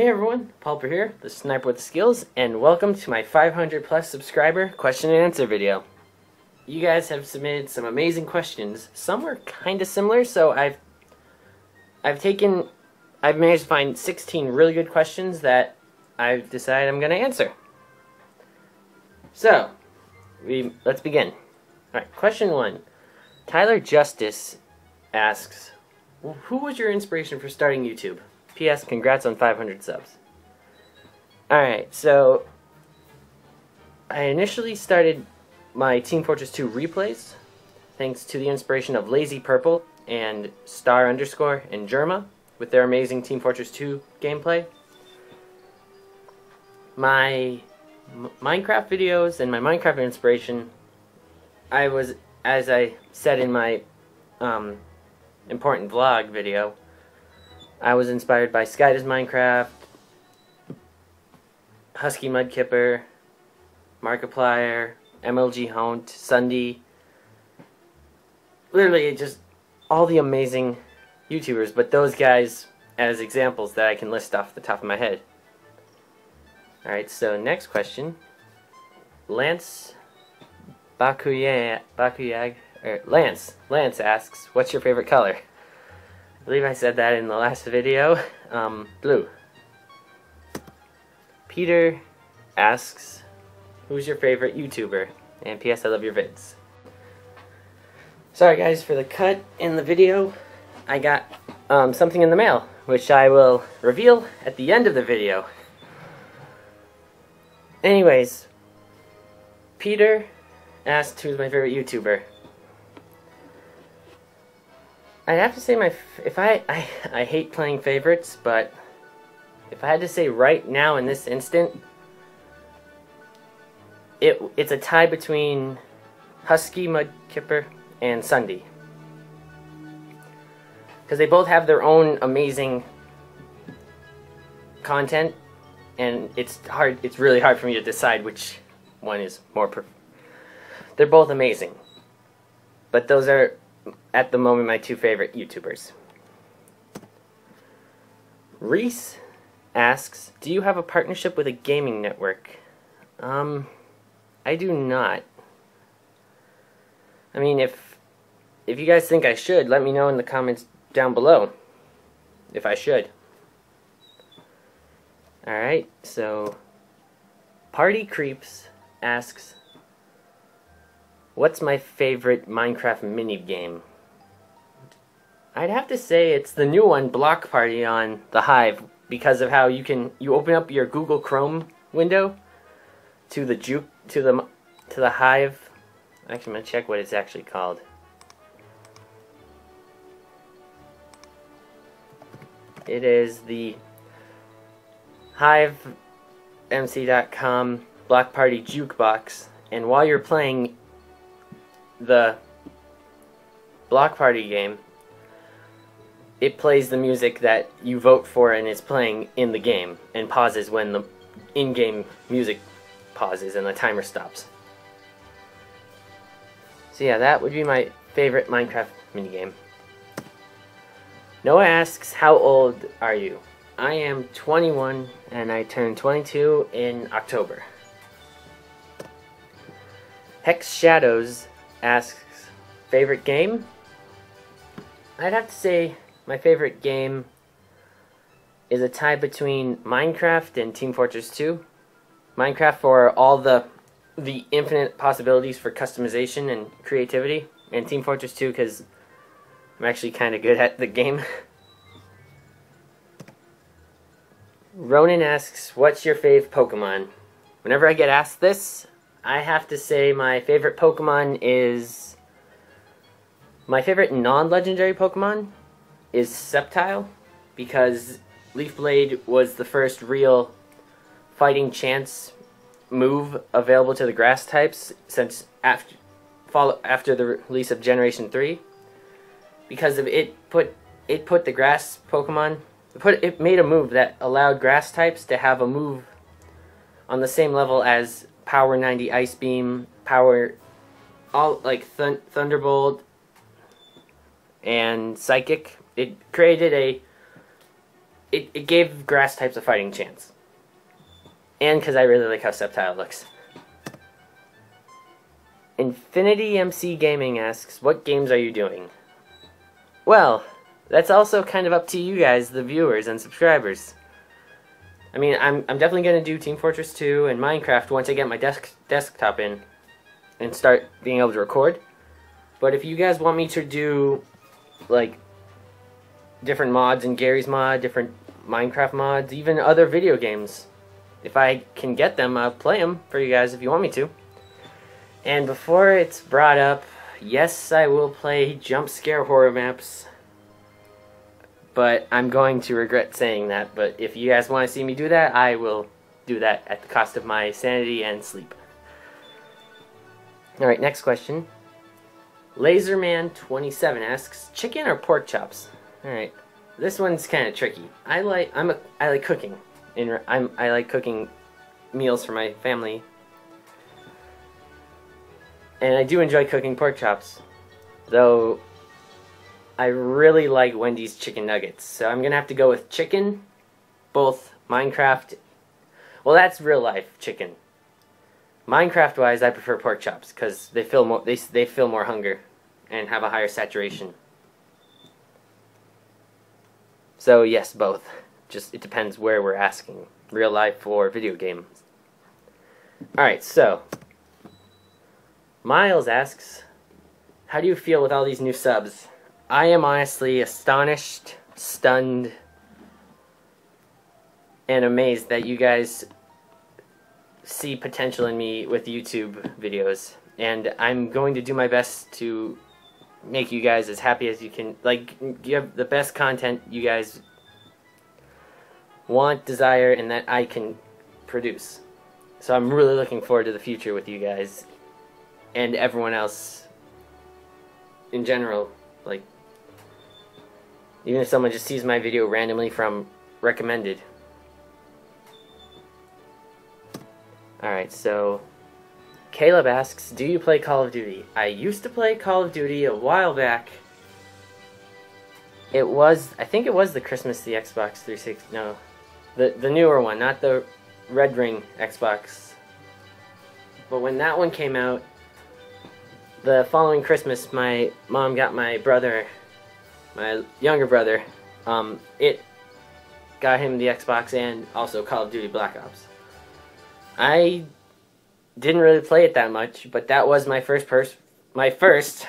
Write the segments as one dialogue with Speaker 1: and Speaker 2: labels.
Speaker 1: Hey everyone, PaulPer here, the Sniper with Skills, and welcome to my 500 plus subscriber question and answer video. You guys have submitted some amazing questions. Some were kind of similar, so I've I've taken I've managed to find 16 really good questions that I've decided I'm going to answer. So, we let's begin. All right, question 1. Tyler Justice asks, "Who was your inspiration for starting YouTube?" P.S. Congrats on 500 subs. Alright, so I initially started my Team Fortress 2 replays thanks to the inspiration of Lazy Purple and Star Underscore and Jerma with their amazing Team Fortress 2 gameplay. My Minecraft videos and my Minecraft inspiration, I was, as I said in my um, important vlog video, I was inspired by Sky Does Minecraft, Husky Mudkipper, Markiplier, MLG Hunt, SSundee. Literally, just all the amazing YouTubers, but those guys as examples that I can list off the top of my head. Alright, so next question. Lance Bakuyag, Bakuyag, er, Lance, Lance asks, what's your favorite color? Believe I said that in the last video. Um, blue. Peter asks, who's your favorite YouTuber? And P.S. I love your vids. Sorry guys for the cut in the video. I got um, something in the mail, which I will reveal at the end of the video. Anyways, Peter asked who's my favorite YouTuber. I'd have to say my if I, I I hate playing favorites, but if I had to say right now in this instant, it it's a tie between Husky Mudkipper and SSundee. Because they both have their own amazing content, and it's hard. It's really hard for me to decide which one is more. They're both amazing, but those are at the moment my two favorite YouTubers. Reese asks, "Do you have a partnership with a gaming network?" Um, I do not. I mean, if if you guys think I should, let me know in the comments down below. If I should. Alright, so Party Creeps asks, What's my favorite Minecraft mini game? I'd have to say it's the new one, Block Party on the Hive, because of how you can you open up your Google Chrome window to the juke to the to the Hive. Actually, I'm gonna check what it's actually called. It is the HiveMC.com Block Party Jukebox, and while you're playing, the block party game, it plays the music that you vote for and it's playing in the game and pauses when the in-game music pauses and the timer stops. So yeah, that would be my favorite Minecraft minigame. Noah asks, how old are you? I am 21 and I turn 22 in October. Hex Shadows asks, favorite game? I'd have to say my favorite game is a tie between Minecraft and Team Fortress 2. Minecraft for all the the infinite possibilities for customization and creativity, and Team Fortress 2 because I'm actually kind of good at the game. Ronan asks, what's your fave Pokemon? Whenever I get asked this, I have to say my favorite Pokemon is... My favorite non-legendary Pokemon is Sceptile, because Leaf Blade was the first real fighting chance move available to the grass types since after follow after the release of Generation 3 because of it put it put the grass Pokemon put it made a move that allowed grass types to have a move on the same level as Power 90 Ice Beam, Power, all like th Thunderbolt and Psychic. It created a, it it gave grass types a fighting chance. And because I really like how Sceptile looks. Infinity MC Gaming asks, what games are you doing? Well, that's also kind of up to you guys, the viewers and subscribers. I mean, I'm, I'm definitely going to do Team Fortress 2 and Minecraft once I get my desk desktop in and start being able to record. But if you guys want me to do, like, different mods in Garry's Mod, different Minecraft mods, even other video games, if I can get them, I'll play them for you guys if you want me to. And before it's brought up, yes, I will play jump scare horror maps. But I'm going to regret saying that. But if you guys want to see me do that, I will do that at the cost of my sanity and sleep. Alright, next question. Laserman27 asks, chicken or pork chops? Alright, this one's kind of tricky. I like I'm a I like cooking. In I'm I like cooking meals for my family and I do enjoy cooking pork chops. Though, I really like Wendy's chicken nuggets. So I'm going to have to go with chicken, both Minecraft... Well, that's real life chicken. Minecraft-wise, I prefer pork chops because they feel more they they feel more hunger and have a higher saturation. So yes, both. Just it depends where we're asking, real life or video games. All right, so Miles asks, How do you feel with all these new subs? I am honestly astonished, stunned, and amazed that you guys see potential in me with YouTube videos. And I'm going to do my best to make you guys as happy as you can. Like, give the best content you guys want, desire, and that I can produce. So I'm really looking forward to the future with you guys and everyone else in general. Like, even if someone just sees my video randomly from recommended. Alright, so Caleb asks, do you play Call of Duty? I used to play Call of Duty a while back. It was, I think it was the Christmas the Xbox 360, no, the, the newer one, not the Red Ring Xbox. But when that one came out, the following Christmas, my mom got my brother, my younger brother, um, it got him the Xbox and also Call of Duty Black Ops. I didn't really play it that much, but that was my first pers my first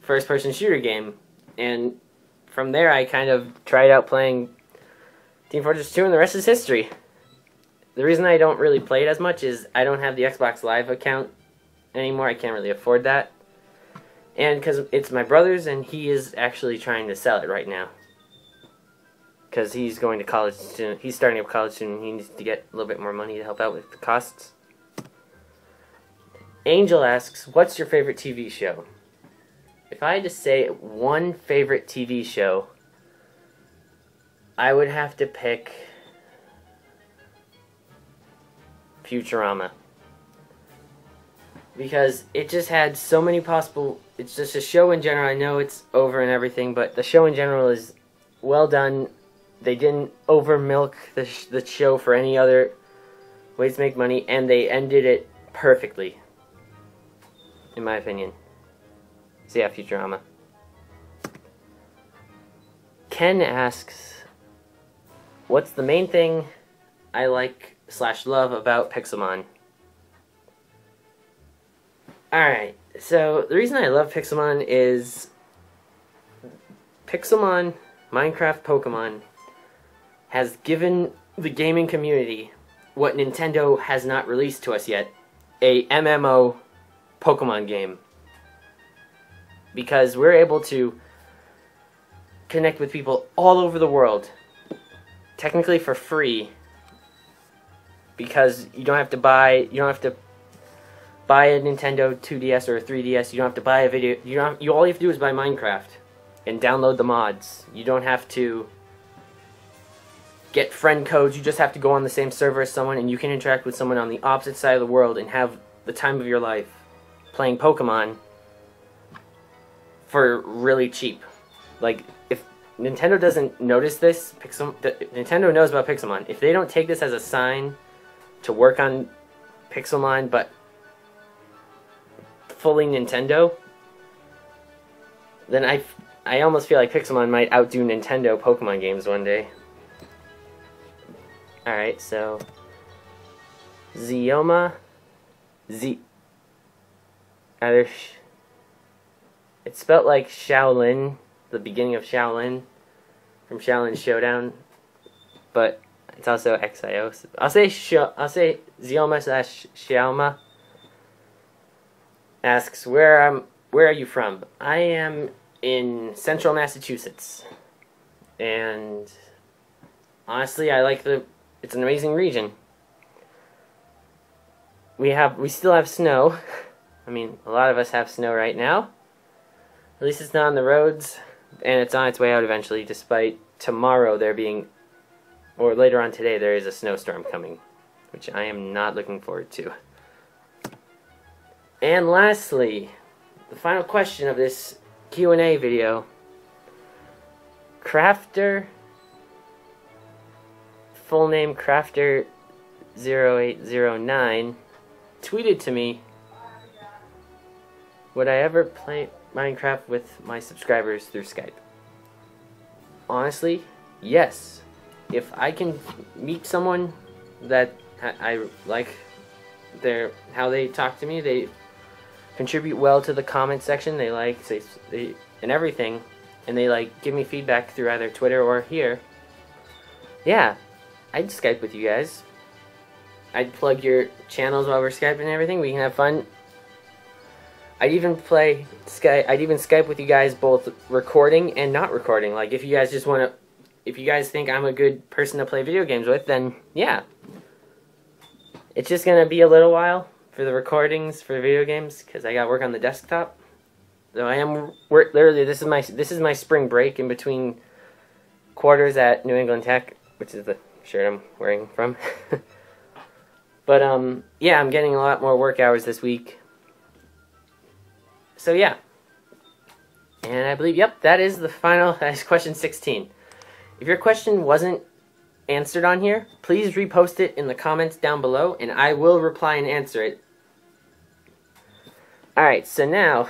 Speaker 1: first person shooter game, and from there I kind of tried out playing Team Fortress 2, and the rest is history. The reason I don't really play it as much is I don't have the Xbox Live account anymore. I can't really afford that. And because it's my brother's, and he is actually trying to sell it right now. Because he's going to college soon. He's starting up college soon. He needs to get a little bit more money to help out with the costs. Angel asks, what's your favorite TV show? If I had to say one favorite TV show, I would have to pick Futurama because it just had so many possible. It's just a show in general. I know it's over and everything, but the show in general is well done. They didn't over milk the sh the show for any other ways to make money, and they ended it perfectly, in my opinion. So yeah, Futurama. Ken asks, "What's the main thing I like slash love about Pixelmon?" Alright, so the reason I love Pixelmon is Pixelmon, Minecraft Pokemon, has given the gaming community what Nintendo has not released to us yet, a MMO Pokemon game. Because we're able to connect with people all over the world, technically for free, because you don't have to buy, you don't have to buy a Nintendo 2DS or a 3DS. You don't have to buy a video. You don't. you all you have to do is buy Minecraft and download the mods. You don't have to get friend codes. You just have to go on the same server as someone, and you can interact with someone on the opposite side of the world and have the time of your life playing Pokemon for really cheap. Like if Nintendo doesn't notice this, Pixel Nintendo knows about Pixelmon. If they don't take this as a sign to work on Pixelmon, but fully Nintendo, then I, I almost feel like Pixelmon might outdo Nintendo Pokemon games one day. Alright, so... Zioma... Z... Either... It's spelled like Xiaolin, the beginning of Xiaolin, from Xiaolin Showdown, but it's also XIO. So I'll say Sh I'll say Zioma slash Xiaoma asks where am where are you from? I am in central Massachusetts, and honestly, I like the. It's an amazing region. We have we still have snow. I mean, a lot of us have snow right now. At least it's not on the roads, and it's on its way out eventually, despite tomorrow there being, or later on today, there is a snowstorm coming, which I am not looking forward to. And lastly, the final question of this Q&A video. Crafter, full name Crafter 0809, tweeted to me, would I ever play Minecraft with my subscribers through Skype? Honestly, yes. If I can meet someone that I like their how they talk to me, they contribute well to the comment section. They like they, they and everything, and they like give me feedback through either Twitter or here. Yeah, I'd Skype with you guys. I'd plug your channels while we're Skyping and everything. We can have fun. I'd even play Skype. I'd even Skype with you guys both recording and not recording. Like if you guys just want to, if you guys think I'm a good person to play video games with, then yeah. It's just gonna be a little while for the recordings for video games because I got work on the desktop. So I am work literally. This is my this is my spring break in between quarters at New England Tech, which is the shirt I'm wearing from. but um, yeah, I'm getting a lot more work hours this week. So yeah, and I believe yep, that is the final. That is question 16. If your question wasn't answered on here, please repost it in the comments down below, and I will reply and answer it Alright, so now,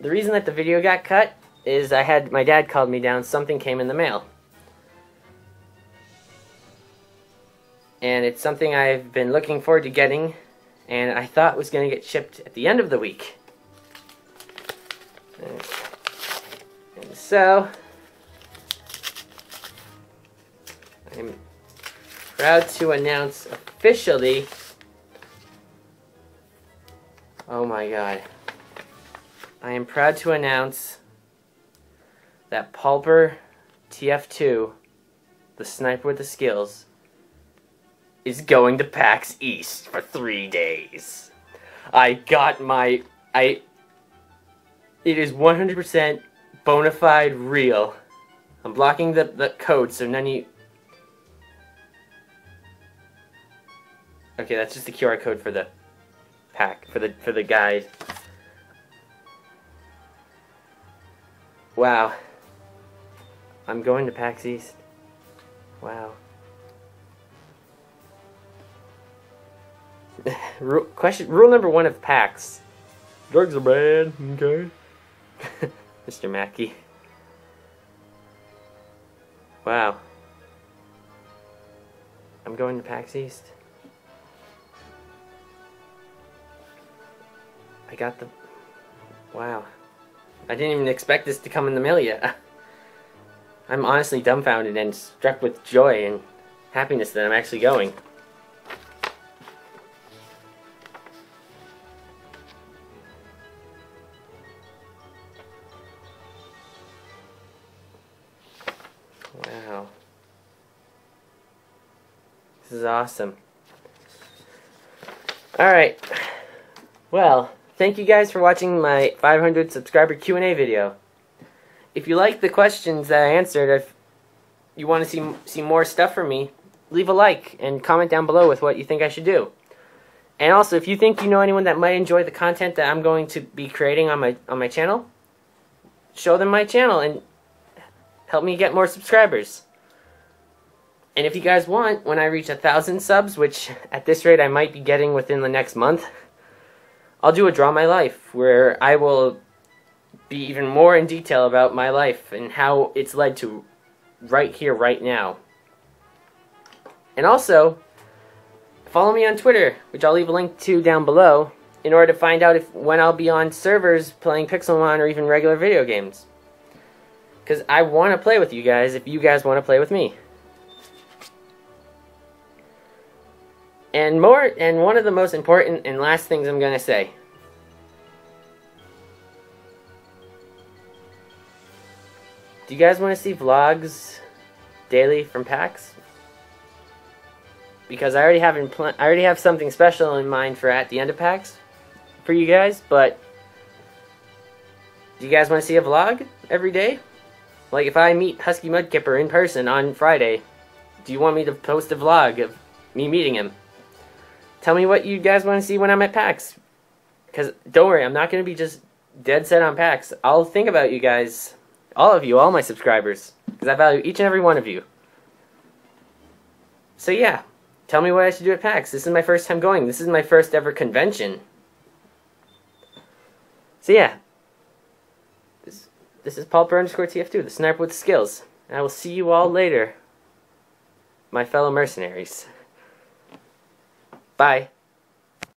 Speaker 1: the reason that the video got cut is I had, my dad called me down, something came in the mail. And it's something I've been looking forward to getting, and I thought was going to get shipped at the end of the week. And so, I'm proud to announce officially Oh my god. I am proud to announce that PaulPer TF2, the sniper with the skills, is going to PAX East for three days. I got my... I... It is 100% bona fide real. I'm blocking the, the code so none of you... Okay, that's just the QR code for the pack for the for the guide. Wow. I'm going to PAX East. Wow. rule, question rule number one of PAX. Drugs are bad, okay? Mr. Mackey. Wow. I'm going to PAX East. I got the... Wow. I didn't even expect this to come in the mail yet. I'm honestly dumbfounded and struck with joy and happiness that I'm actually going. Wow. This is awesome. Alright. Well, Thank you guys for watching my 500 subscriber Q&A video. If you like the questions that I answered, if you want to see see more stuff from me, leave a like and comment down below with what you think I should do. And also, if you think you know anyone that might enjoy the content that I'm going to be creating on my on my channel, show them my channel and help me get more subscribers. And if you guys want, when I reach a thousand subs, which at this rate I might be getting within the next month, I'll do a Draw My Life, where I will be even more in detail about my life and how it's led to right here, right now. And also, follow me on Twitter, which I'll leave a link to down below, in order to find out if when I'll be on servers playing Pixelmon or even regular video games. Because I want to play with you guys if you guys want to play with me. And more, and one of the most important and last things I'm going to say. Do you guys want to see vlogs daily from PAX? Because I already have in I already have something special in mind for at the end of PAX for you guys, but do you guys want to see a vlog every day? Like if I meet Husky Mudkipper in person on Friday, do you want me to post a vlog of me meeting him? Tell me what you guys want to see when I'm at PAX. Because don't worry, I'm not going to be just dead set on PAX. I'll think about you guys, all of you, all my subscribers. Because I value each and every one of you. So yeah, tell me what I should do at PAX. This is my first time going. This is my first ever convention. So yeah, this, this is Paul underscore TF2, the sniper with skills. And I will see you all later, my fellow mercenaries. Bye.